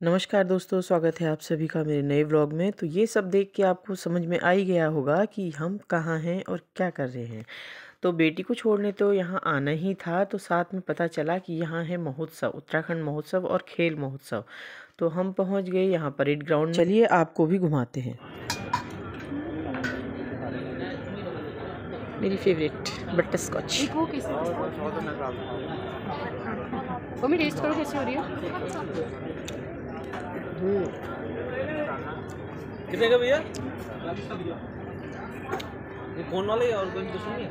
नमस्कार दोस्तों, स्वागत है आप सभी का मेरे नए व्लॉग में। तो ये सब देख के आपको समझ में आ ही गया होगा कि हम कहाँ हैं और क्या कर रहे हैं। तो बेटी को छोड़ने तो यहाँ आना ही था तो साथ में पता चला कि यहाँ है महोत्सव, उत्तराखंड महोत्सव और खेल महोत्सव। तो हम पहुँच गए यहाँ परेड ग्राउंड चलिए आपको भी घुमाते हैं। मेरी फेवरेट बटर स्कॉच वो टेस्ट करो कैसी हो रही है? कितने का भैया? ये फ़ोन वाले ही और कोई दूसरा नहीं है?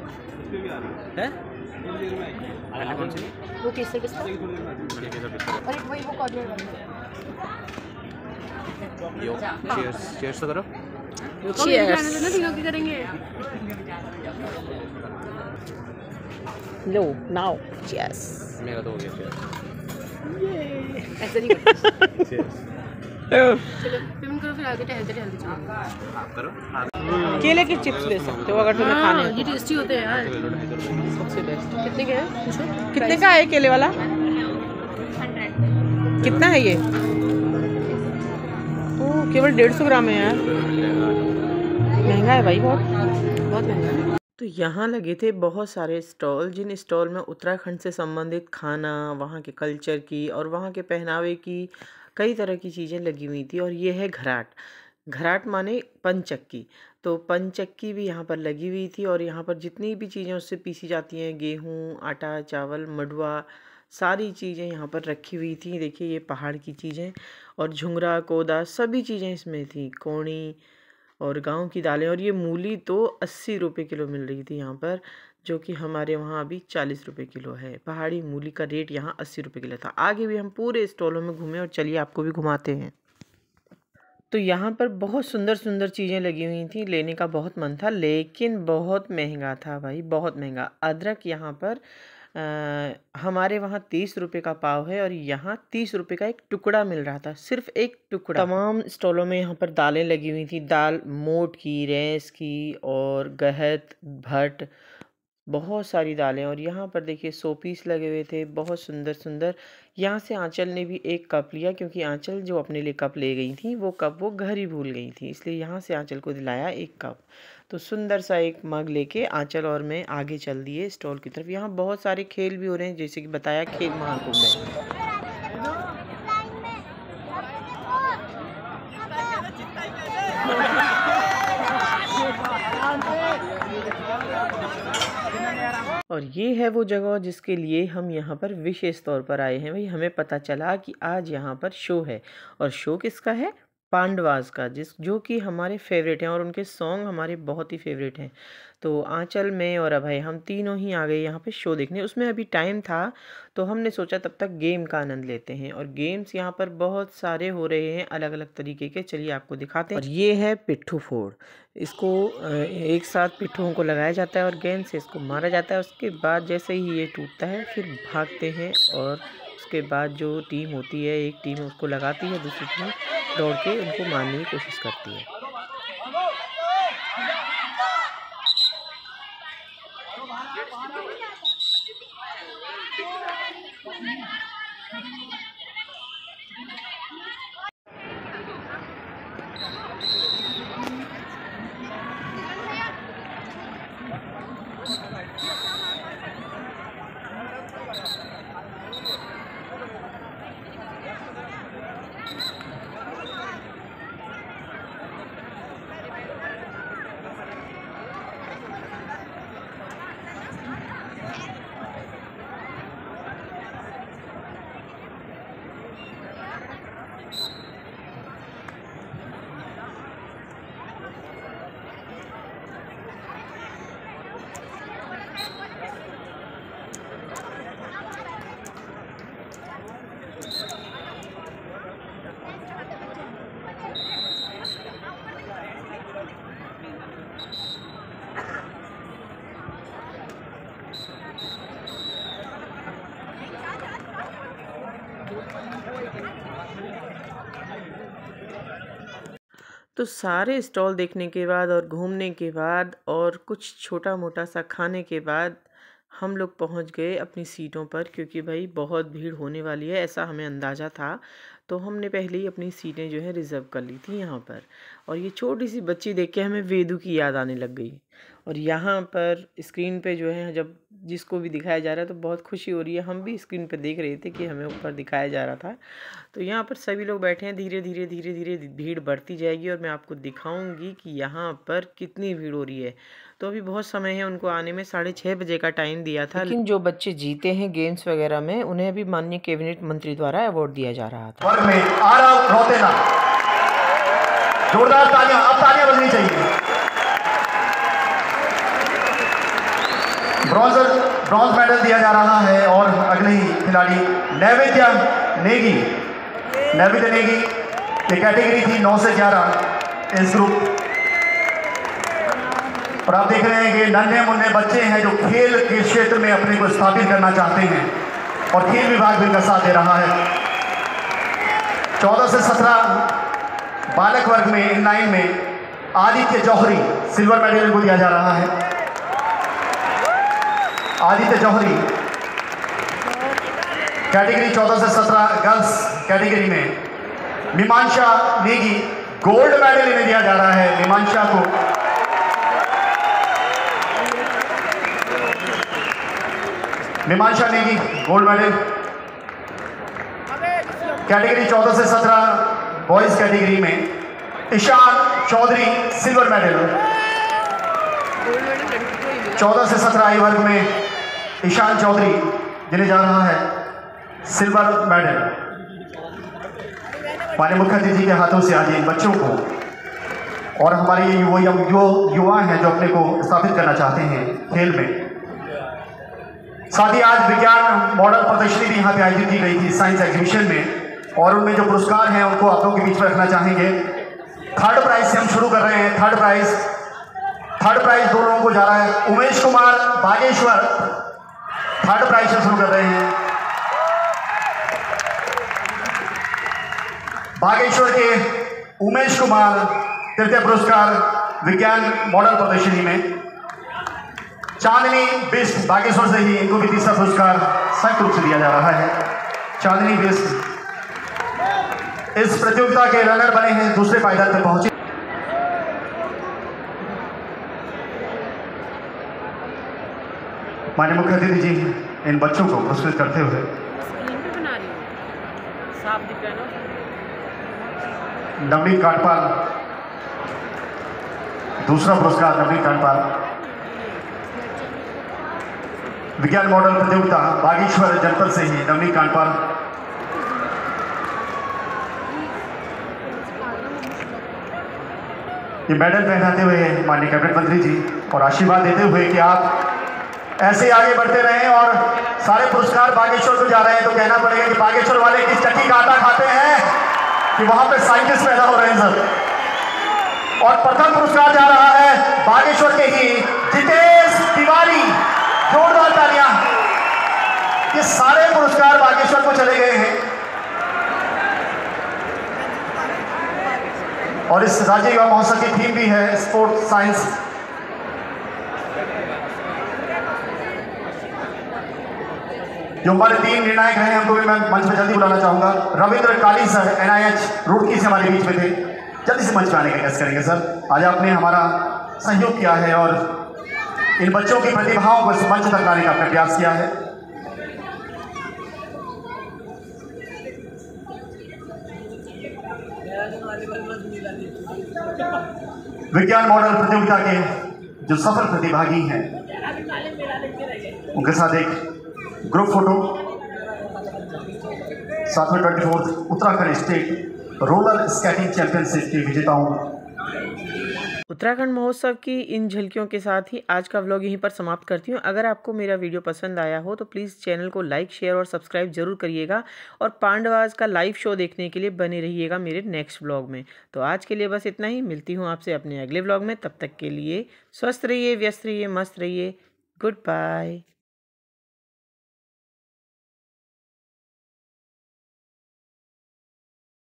हैं? वो केसर वही वो कॉर्नर वाला। चीयर्स चीयर्स तो करो। चीयर्स ना तीनों की करेंगे लो नाउ यस मेरा तो हो गया चीयर्स ऐसे नहीं करते चीयर्स केले के चिप्स ले सकते हो अगर तुम्हें खाने हाँ। हैं ये टेस्टी होते हैं यार। सबसे बेस्ट कितने के हैं? कितने का है केले वाला? कितना है ये? ओ केवल डेढ़ सौ ग्राम है यार। महँगा है भाई बहुत। बहुत महँगा है। तो यहाँ लगे थे बहुत सारे स्टॉल जिन स्टॉल में उत्तराखंड से संबंधित खाना वहाँ के कल्चर की और वहाँ के पहनावे की कई तरह की चीज़ें लगी हुई थी और ये है घराट। घराट माने पंचक्की। तो पंचक्की भी यहाँ पर लगी हुई थी और यहाँ पर जितनी भी चीज़ें उससे पीसी जाती हैं, गेहूँ, आटा, चावल मडुआ सारी चीज़ें यहाँ पर रखी हुई थी। देखिए ये पहाड़ की चीज़ें और झुंगरा, कोदा, सभी चीज़ें इसमें थी। कोणी और गाँव की दालें और ये मूली तो अस्सी रुपये किलो मिल रही थी यहाँ पर। जो कि हमारे वहाँ अभी चालीस रुपये किलो है। पहाड़ी मूली का रेट यहाँ अस्सी रुपये किलो था। आगे भी हम पूरे स्टॉलों में घूमे और चलिए आपको भी घुमाते हैं। तो यहाँ पर बहुत सुंदर सुंदर चीज़ें लगी हुई थी। लेने का बहुत मन था लेकिन बहुत महँगा था भाई बहुत महँगा। अदरक यहाँ पर अ, हमारे वहाँ तीस रुपये का पाव है और यहाँ तीस रुपये का एक टुकड़ा मिल रहा था सिर्फ़ एक टुकड़ा। तमाम स्टॉलों में यहाँ पर दालें लगी हुई थी। दाल मोट की रैंस की और गहत भट बहुत सारी दालें और यहाँ पर देखिए सो पीस लगे हुए थे, बहुत सुंदर सुंदर यहाँ से आंचल ने भी एक कप लिया क्योंकि आंचल जो अपने लिए कप ले गई थी, वो कप वो घर ही भूल गई थी, इसलिए यहाँ से आंचल को दिलाया एक कप। तो सुंदर सा एक मग लेके आंचल और मैं आगे चल दिए स्टॉल की तरफ़। यहाँ बहुत सारे खेल भी हो रहे हैं, जैसे कि बताया खेल महाकुंभ और ये है वो जगह जिसके लिए हम यहाँ पर विशेष तौर पर आए हैं। भाई, हमें पता चला कि आज यहाँ पर शो है। और शो किसका है? पांडवास का, जिस, जो कि हमारे फेवरेट हैं और उनके सॉन्ग हमारे बहुत ही फेवरेट हैं। तो आंचल में और अभय, हम तीनों ही आ गए यहाँ पे शो देखने। उसमें अभी टाइम था तो हमने सोचा तब तक गेम का आनंद लेते हैं। और गेम्स यहाँ पर बहुत सारे हो रहे हैं अलग अलग तरीके के। चलिए आपको दिखाते हैं। और ये है पिट्ठू फोड़। इसको एक साथ पिट्ठुओं को लगाया जाता है और गेंद से इसको मारा जाता है। उसके बाद जैसे ही ये टूटता है, फिर भागते हैं और उसके बाद जो टीम होती है, एक टीम उसको लगाती है, दूसरी टीम दौड़ के उनको मारने की कोशिश करती है। तो सारे स्टॉल देखने के बाद और घूमने के बाद और कुछ छोटा मोटा सा खाने के बाद हम लोग पहुँच गए अपनी सीटों पर क्योंकि भाई बहुत भीड़ होने वाली है, ऐसा हमें अंदाज़ा था। तो हमने पहले ही अपनी सीटें जो है रिज़र्व कर ली थी यहाँ पर। और ये छोटी सी बच्ची देख के हमें वेदू की याद आने लग गई। और यहाँ पर स्क्रीन पे जो है, जब जिसको भी दिखाया जा रहा है तो बहुत खुशी हो रही है। हम भी स्क्रीन पे देख रहे थे कि हमें ऊपर दिखाया जा रहा था। तो यहाँ पर सभी लोग बैठे हैं। धीरे धीरे धीरे धीरे भीड़ बढ़ती जाएगी और मैं आपको दिखाऊँगी कि यहाँ पर कितनी भीड़ हो रही है। तो अभी बहुत समय है उनको आने में। साढ़े छः बजे का टाइम दिया था। लेकिन जो बच्चे जीते हैं गेम्स वगैरह में, उन्हें अभी माननीय कैबिनेट मंत्री द्वारा अवार्ड दिया जा रहा था। वर्ग में आरव रौतेला जोरदार तालियाँ, अब तालियाँ बजनी चाहिए। ब्रॉन्ज ब्रॉन्ज मेडल दिया जा रहा है और अगले खिलाड़ी नैवेद्य नेगी। नैवेद्य नेगी ये कैटेगरी थी 9 से 11 इस ग्रुप और आप देख रहे हैं कि नन्हे मुन्ने बच्चे हैं जो खेल के क्षेत्र में अपने को स्थापित करना चाहते हैं और खेल विभाग भी इनका साथ दे रहा है। 14 से 17 बालक वर्ग में, इन नाइन में आदित्य जौहरी सिल्वर मेडल इनको दिया जा रहा है। आदित्य जौहरी कैटेगरी 14 से 17 गर्ल्स कैटेगरी में। मीमांशा नेगी गोल्ड मेडल इन्हें दिया जा रहा है मीमांशा को। Mimansha Negi gold medal category 14 से 17 बॉयज़ कैटेगरी में। ईशान चौधरी सिल्वर मेडल 14 से 17 आयु वर्ग में ईशान चौधरी जिन्हें जा रहा है सिल्वर मेडल हमारे मुख्य अतिथि के हाथों से आज इन बच्चों को और हमारे ये युवा युवा युवा हैं जो अपने को स्थापित करना चाहते हैं खेल में। साथ ही आज विज्ञान मॉडल प्रदर्शनी भी यहाँ पे आयोजित की गई थी साइंस एग्जीबिशन में। और उनमें जो पुरस्कार हैं, उनको आप लोगों के बीच में रखना चाहेंगे। थर्ड प्राइज से हम शुरू कर रहे हैं थर्ड प्राइज थर्ड प्राइज दो लोगों को जा रहा है, उमेश कुमार बागेश्वर। थर्ड प्राइज से शुरू कर रहे हैं। बागेश्वर के उमेश कुमार तृतीय पुरस्कार विज्ञान मॉडल प्रदर्शनी में। चांदनी बिस्ट बागेश्वर से ही इनको भी तीसरा पुरस्कार संयुक्त रूप से दिया जा रहा है। चांदनी बिस्ट इस प्रतियोगिता के रनर बने हैं दूसरे पायदान तक पहुँचे। मान्य मुख्य अतिथि जी इन बच्चों को पुरस्कृत करते हुए। नवनीत काटपाल दूसरा पुरस्कार नवनीत काटपाल विज्ञान मॉडल प्रतियोगिता बागेश्वर जनपद से ही नवनीत कांडपाल ये मेडल पहनाते हुए माननीय कैबिनेट मंत्री जी और आशीर्वाद देते हुए कि आप ऐसे आगे बढ़ते रहें और सारे पुरस्कार बागेश्वर को जा रहे हैं। तो कहना पड़ेगा कि बागेश्वर वाले किस चक्की का आटा खाते हैं कि वहाँ पे साइंटिस्ट पैदा हो रहे हैं सर और प्रथम पुरस्कार जा रहा है बागेश्वर के ही जितेश तिवारी, जोरदार तालियाँ। ये सारे पुरस्कार बागेश्वर को चले गए हैं। और इस राज्य युवा महोत्सव की थीम भी है स्पोर्ट साइंस जो हमारे तीन निर्णायक हैं, उनको भी मैं मंच पर जल्दी बुलाना चाहूँगा। रविंद्र काली सर एनआईएच रुड़की से हमारे बीच में थे। जल्दी से मंच में आने का टेस्ट करेंगे, सर। आज आपने हमारा सहयोग किया है और इन बच्चों की प्रतिभाओं को मंच तक लाने का प्रयास किया है। विज्ञान मॉडल प्रतियोगिता के जो सफल प्रतिभागी हैं, उनके साथ एक ग्रुप फ़ोटो, साथ में twenty fourth Uttarakhand state roller skating championship के विजेताओं उत्तराखंड महोत्सव की इन झलकियों के साथ ही आज का व्लॉग यहीं पर समाप्त करती हूँ। अगर आपको मेरा वीडियो पसंद आया हो तो प्लीज़ चैनल को लाइक शेयर और सब्सक्राइब ज़रूर करिएगा और पांडवाज का लाइव शो देखने के लिए बने रहिएगा मेरे नेक्स्ट व्लॉग में। तो आज के लिए बस इतना ही। मिलती हूँ आपसे अपने अगले व्लॉग में। तब तक के लिए स्वस्थ रहिए, व्यस्त रहिए, मस्त रहिए। Good bye